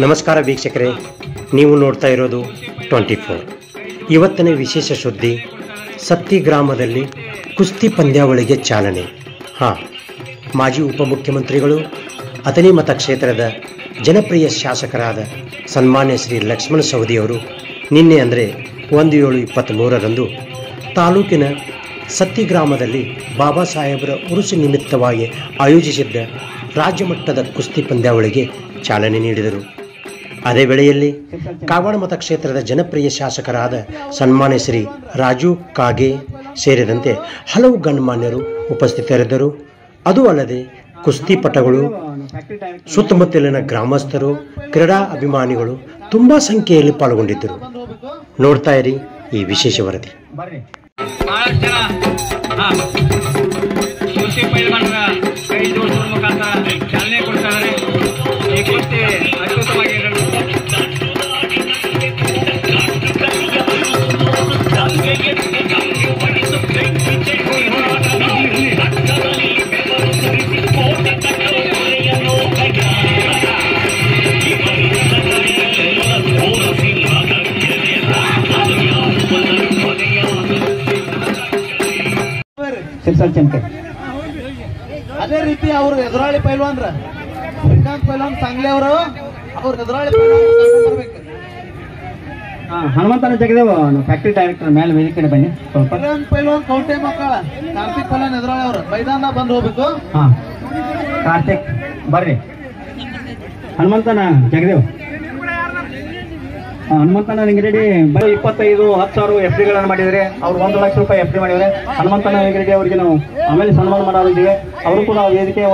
ನಮಸ್ಕಾರ ವೀಕ್ಷಕರೇ, ನೀವು ನೋಡ್ತಾ ಇರೋದು ಟ್ವೆಂಟಿ ಫೋರ್. ಇವತ್ತಿನ ವಿಶೇಷ ಸುದ್ದಿ, ಸತ್ತಿ ಗ್ರಾಮದಲ್ಲಿ ಕುಸ್ತಿ ಪಂದ್ಯಾವಳಿಗೆ ಚಾಲನೆ. ಹಾಂ, ಮಾಜಿ ಉಪಮುಖ್ಯಮಂತ್ರಿಗಳು, ಅಥಣಿ ಮತಕ್ಷೇತ್ರದ ಜನಪ್ರಿಯ ಶಾಸಕರಾದ ಸನ್ಮಾನ್ಯ ಶ್ರೀ ಲಕ್ಷ್ಮಣ ಸವದಿಯವರು ನಿನ್ನೆ ಅಂದರೆ ಒಂದು ಏಳು ಇಪ್ಪತ್ತ್ಮೂರರಂದು ತಾಲೂಕಿನ ಸತ್ತಿ ಗ್ರಾಮದಲ್ಲಿ ಬಾಬಾ ಸಾಹೇಬರ ಉರುಸು ನಿಮಿತ್ತವಾಗಿ ಆಯೋಜಿಸಿದ್ದ ರಾಜ್ಯಮಟ್ಟದ ಕುಸ್ತಿ ಪಂದ್ಯಾವಳಿಗೆ ಚಾಲನೆ ನೀಡಿದರು. ಅದೇ ವೇಳೆಯಲ್ಲಿ ಕಾಗವಾಡ ಮತಕ್ಷೇತ್ರದ ಜನಪ್ರಿಯ ಶಾಸಕರಾದ ಸನ್ಮಾನ್ಯ ಶ್ರೀ ರಾಜು ಕಾಗೆ ಸೇರಿದಂತೆ ಹಲವು ಗಣ್ಯಮಾನ್ಯರು ಉಪಸ್ಥಿತರಿದ್ದರು. ಅದು ಅಲ್ಲದೆ ಕುಸ್ತಿಪಟಗಳು ಸುತ್ತಮುತ್ತಲಿನ ಗ್ರಾಮಸ್ಥರು, ಕ್ರೀಡಾ ಅಭಿಮಾನಿಗಳು ತುಂಬಾ ಸಂಖ್ಯೆಯಲ್ಲಿ ಪಾಲ್ಗೊಂಡಿದ್ದರು. ನೋಡ್ತಾ ಇರಿ ಈ ವಿಶೇಷ ವರದಿ. ಮುಖಾಂತರ ಚಾಲನೆ ಕೊಡ್ತಾ ಇದ್ದಾರೆ. ಚಂಕೆ ಅದೇ ರೀತಿ ಅವ್ರ ಎದುರಾಳಿ ಪೈಲ್ವಾನ್ರ ಶ್ರೀಕಾಂತ್ ಪೈಲ್ವಾನ್ ಸಾಂಗ್ಲಿ ಅವರು ಅವ್ರ ಎದುರಾಳಿ ಪೈಲ್ವಾನ್ ಬರ್ಬೇಕು. ಹಾ ಹನುಮಂತನ ಜಗದೇವ್ ಫ್ಯಾಕ್ಟ್ರಿ ಡೈರೆಕ್ಟರ್ ಮೇಲೆ ವೇದಿಕೆ ಬನ್ನಿ. ಪೈಲ್ವಾನ್ ಕೌಟೆ ಮಕ್ಕಳ ಕಾರ್ತಿಕ್ ಪೈಲ್ವಾನ್ ಎದುರಾಳಿ ಅವರು. ಮೈದಾನ ಬಂದು ಹೋಗ್ಬೇಕು. ಹಾ. ಕಾರ್ತಿಕ್ ಬರ್ರಿ. ಹನುಮಂತನ ಜಗದೇವ್. ಹನುಮಂತನ ಲಿಂಗರೆಡ್ಡಿ ಬರೀ ಇಪ್ಪತ್ತೈದು, ಹತ್ತು ಸಾವಿರ ಎಫ್ ಡಿಗಳನ್ನು ಮಾಡಿದರೆ ಅವ್ರು ಒಂದು ಲಕ್ಷ ರೂಪಾಯಿ ಎಫ್ ಡಿ ಮಾಡಿದರೆ ಹನುಮಂತನ ಲಿಂಗರೆಡ್ಡಿ ಅವರಿಗೆ ನಾವು ಆಮೇಲೆ ಸನ್ಮಾನ ಮಾಡಿದ್ದೀವಿ ಅವರು ಕೂಡ ವೇದಿಕೆ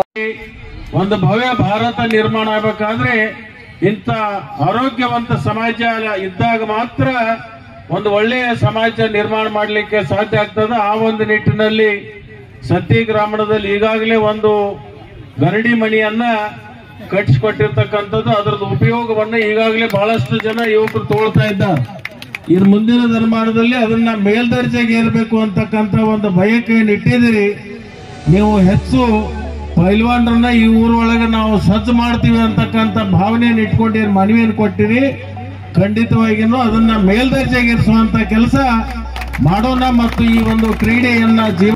ಒಂದು ಭವ್ಯ ಭಾರತ ನಿರ್ಮಾಣ ಆಗಬೇಕಾದ್ರೆ ಇಂಥ ಆರೋಗ್ಯವಂತ ಸಮಾಜ ಇದ್ದಾಗ ಮಾತ್ರ ಒಂದು ಒಳ್ಳೆಯ ಸಮಾಜ ನಿರ್ಮಾಣ ಮಾಡಲಿಕ್ಕೆ ಸಾಧ್ಯ ಆಗ್ತದೆ. ಆ ಒಂದು ನಿಟ್ಟಿನಲ್ಲಿ ಸತ್ತಿ ಗ್ರಾಮದಲ್ಲಿ ಈಗಾಗಲೇ ಒಂದು ಗರಡಿ ಮಣಿಯನ್ನ ಕಟ್ಟಿಸಿಕೊಟ್ಟಿರ್ತಕ್ಕಂಥದ್ದು, ಅದರದ್ದು ಉಪಯೋಗವನ್ನ ಈಗಾಗಲೇ ಬಹಳಷ್ಟು ಜನ ಯುವಕರು ತೋಳ್ತಾ ಇದ್ದಾರೆ. ಇದು ಮುಂದಿನ ನಿರ್ಮಾಣದಲ್ಲಿ ಅದನ್ನ ಮೇಲ್ದರ್ಜೆಗೆ ಏರ್ಬೇಕು ಅಂತಕ್ಕಂಥ ಒಂದು ಬಯಕೆಯನ್ನು ಇಟ್ಟಿದ್ದೀರಿ. ನೀವು ಹೆಚ್ಚು ಪೈಲ್ವಾನ್ರನ್ನ ಈ ಊರೊಳಗೆ ನಾವು ಸಜ್ಜ ಮಾಡ್ತೀವಿ ಅಂತಕ್ಕಂಥ ಭಾವನೆಯನ್ನು ಇಟ್ಕೊಂಡಿರಿ ಮನವಿಯನ್ನು ಕೊಟ್ಟಿರಿ. ಖಂಡಿತವಾಗಿನೂ ಅದನ್ನ ಮೇಲ್ದರ್ಜೆಗೆ ಇರಿಸುವಂತ ಕೆಲಸ ಮಾಡೋಣ ಮತ್ತು ಈ ಒಂದು ಕ್ರೀಡೆಯನ್ನ ಜೀವ